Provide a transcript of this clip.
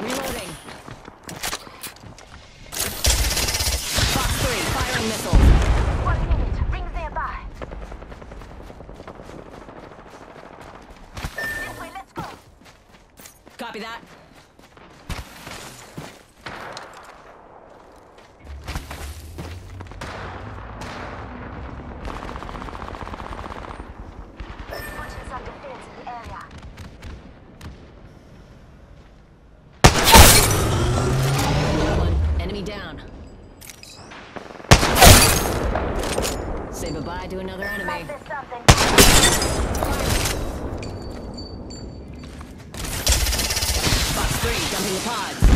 Reloading. Fox 3, firing missiles. One minute. Rings nearby. This way, let's go. Copy that. Say bye-bye to another enemy. Like there's something. Fox 3, dumping the pods.